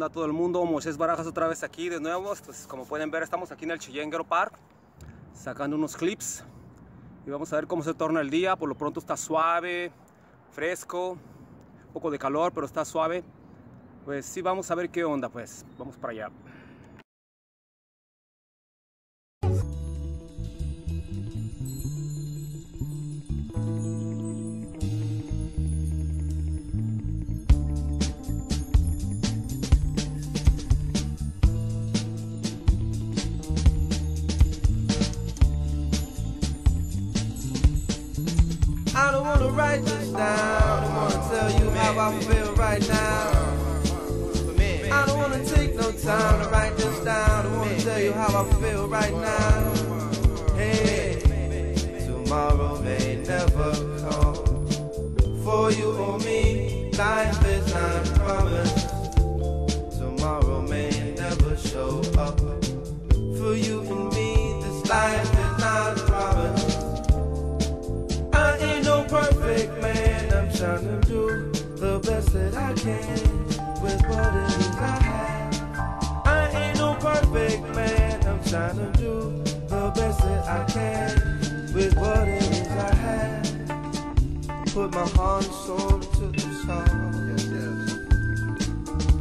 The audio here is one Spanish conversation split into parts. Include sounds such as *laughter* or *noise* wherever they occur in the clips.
¿Qué onda todo el mundo? Moisés Barajas otra vez aquí de nuevo. Pues como pueden ver estamos aquí en el Chillengero Park sacando unos clips y vamos a ver cómo se torna el día. Por lo pronto está suave, fresco, un poco de calor, pero está suave. Pues sí, vamos a ver qué onda, pues vamos para allá. This down. I wanna tell you how I feel right now. I don't wanna take no time to write this down. I wanna tell you how I feel right now. Hey, tomorrow may never come. For you or me, trying to do the best that I can with what it is I have. Put my heart and soul into the song. Yes, yes.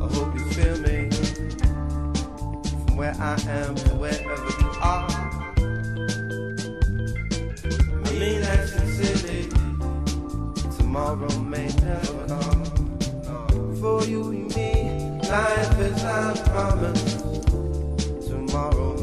I hope you feel me from where I am to wherever you are. I mean Action City. Tomorrow may never come. For you and me, life is not promised. Tomorrow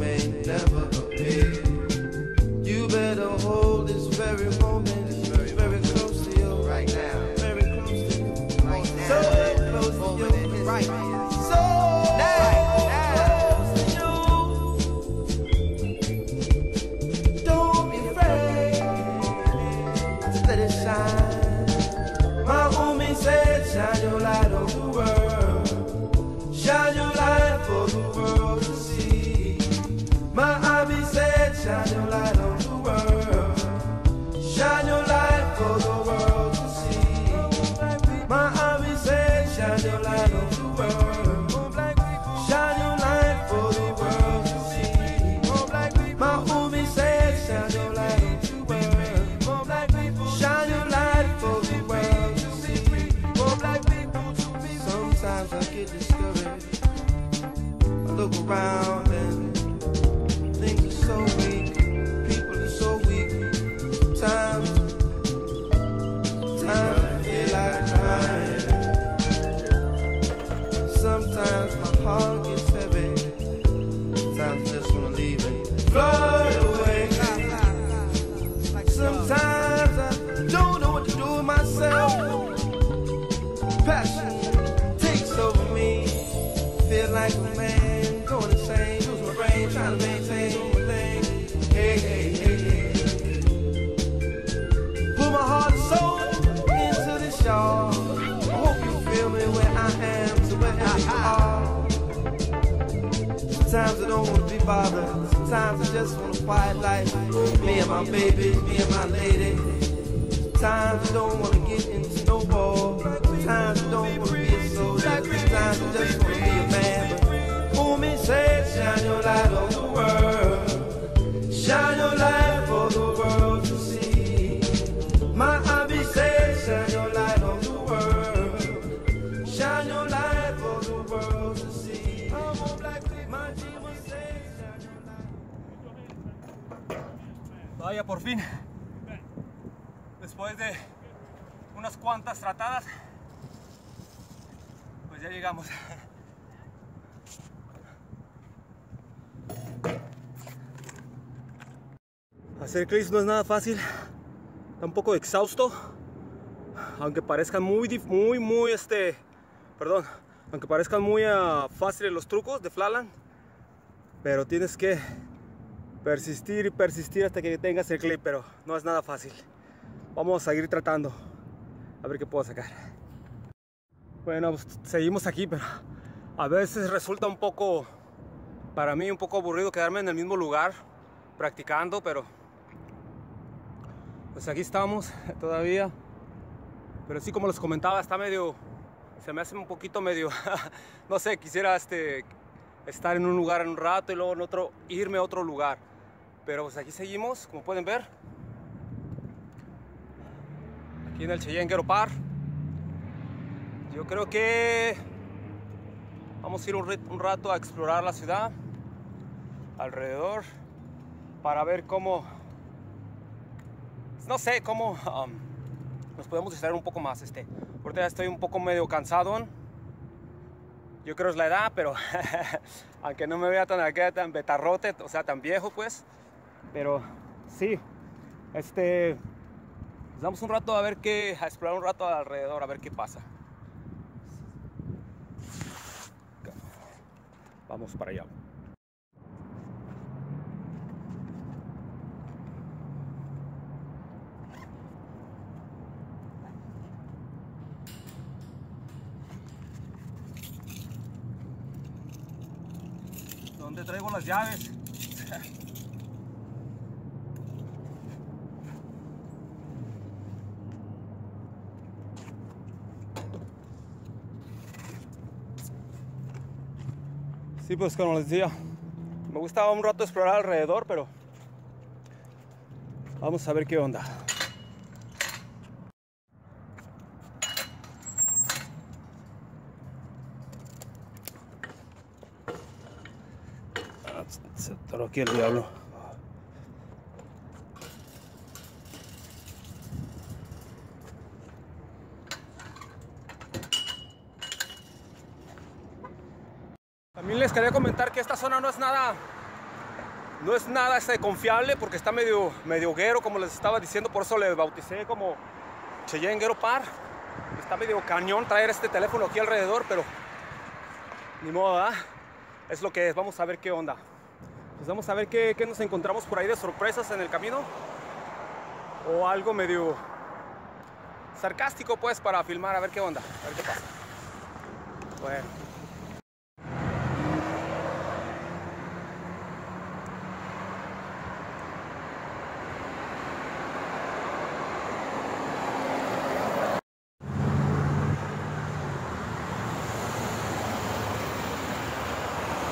to. Hey, hey, hey. Put my heart and soul into this hope you feel me where I am, you are. Sometimes I don't wanna be bothered. Sometimes I just want a quiet life. Me and my baby, me and my lady. Sometimes I don't wanna get into no war. Sometimes I don't wanna be Por fin. Después de unas cuantas tratadas, pues ya llegamos. Hacer clips no es nada fácil, está un poco exhausto, aunque parezcan muy, muy, muy, este, perdón, aunque parezcan muy ah, fáciles los trucos de Flalan, pero tienes que persistir y persistir hasta que tengas el clip, pero no es nada fácil. Vamos a seguir tratando, a ver qué puedo sacar. Bueno, pues, seguimos aquí, pero a veces resulta un poco, para mí un poco aburrido quedarme en el mismo lugar practicando, pero pues aquí estamos *laughs* todavía. Pero sí, como les comentaba, está medio se me hace un poquito medio, *laughs* no sé, quisiera este, estar en un lugar en un rato y luego en otro, irme a otro lugar. Pero pues aquí seguimos, como pueden ver. Aquí en el Cheyenne Ghetto Park. Yo creo que vamos a ir un, rato a explorar la ciudad alrededor para ver cómo, no sé, cómo um, nos podemos distraer un poco más. Este, ahorita ya estoy un poco medio cansado. Yo creo es la edad, pero *laughs* aunque no me vea tan tan betarrote, o sea, tan viejo, pues. Pero sí, este, damos un rato a ver qué, a explorar un rato alrededor, a ver qué pasa. Vamos para allá. ¿Dónde traigo las llaves? Sí, pues como les decía, me gustaba un rato explorar alrededor, pero vamos a ver qué onda. Ah, Se aquí el diablo. Quería comentar que esta zona no es nada, no es nada este, confiable porque está medio, medio guero, como les estaba diciendo, por eso le bauticé como Cheyenne Guero Par. Está medio cañón traer este teléfono aquí alrededor, pero ni modo. Es lo que es, vamos a ver qué onda. Pues vamos a ver qué, qué nos encontramos por ahí de sorpresas en el camino. O algo medio sarcástico pues para filmar, a ver qué onda, a ver qué pasa.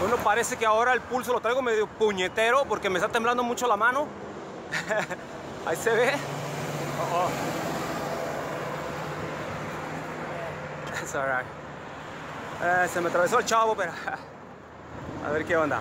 Bueno, parece que ahora el pulso lo traigo medio puñetero porque me está temblando mucho la mano. *laughs* Ahí se ve. Oh, oh. It's alright. Eh, se me atravesó el chavo, pero *laughs* a ver qué onda.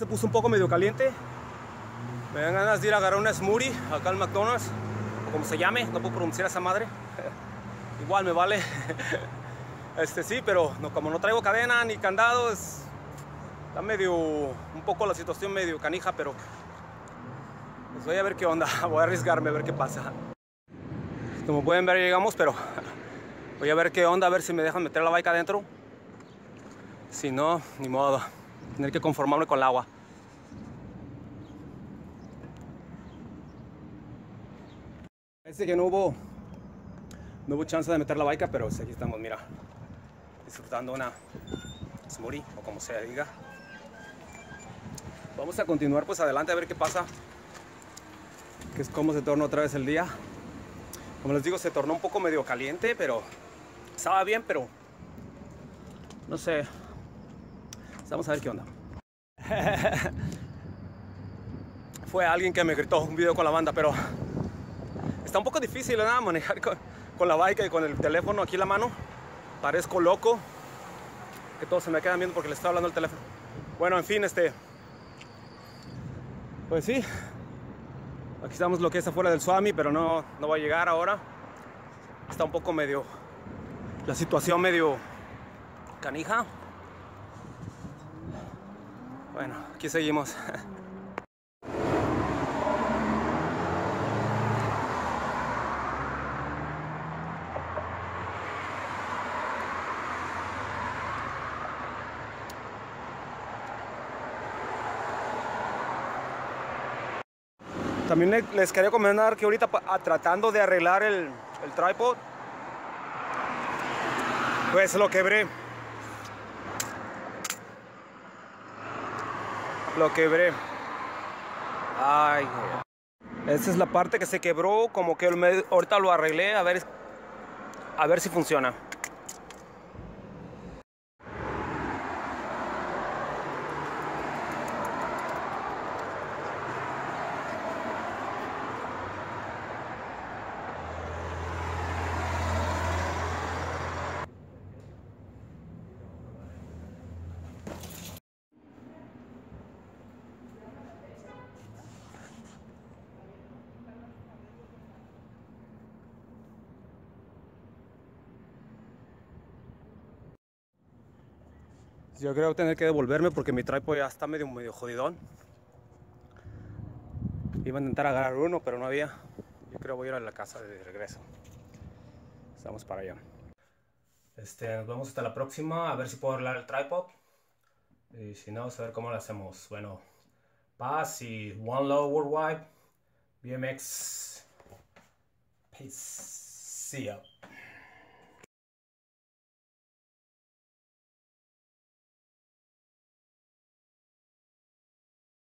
Se puso un poco medio caliente. Me dan ganas de ir a agarrar una smoothie acá al McDonald's, o como se llame, no puedo pronunciar esa madre. *laughs* Igual me vale. *laughs* Este sí, pero no, como no traigo cadena ni candado, es, está medio, un poco la situación medio canija, pero pues voy a ver qué onda. *laughs* Voy a arriesgarme a ver qué pasa. Como pueden ver, llegamos, pero voy a ver qué onda, a ver si me dejan meter la bike adentro. Si no, ni modo. Tener que conformarme con el agua. Parece que no hubo, no hubo chance de meter la bike, pero aquí estamos, mira, disfrutando una smoothie o como se diga. Vamos a continuar pues adelante a ver qué pasa, que es cómo se torna otra vez el día. Como les digo, se tornó un poco medio caliente, pero estaba bien, pero no sé. Vamos a ver qué onda. *laughs* Fue alguien que me gritó un video con la banda, pero está un poco difícil ¿verdad? manejar con, la bike y con el teléfono aquí en la mano. Parezco loco. Que todos se me quedan viendo porque le estoy hablando al teléfono. Bueno, en fin, este. Pues sí. Aquí estamos lo que es afuera del Swami, pero no, no va a llegar ahora. Está un poco medio. La situación medio canija. Bueno, aquí seguimos. También les quería comentar que ahorita tratando de arreglar el, el tripod, pues lo quebré. Lo quebré. Ay, esa es la parte que se quebró, como que ahorita lo arreglé, a ver, a ver si funciona. Yo creo tener que devolverme porque mi tripod ya está medio, medio jodidón. Iba a intentar agarrar uno, pero no había. Yo creo voy a ir a la casa de regreso. Estamos para allá. Este, nos vemos hasta la próxima. A ver si puedo arreglar el tripod. Y si no, a ver cómo lo hacemos. Bueno, paz y One Love Worldwide. BMX. Peace. See ya.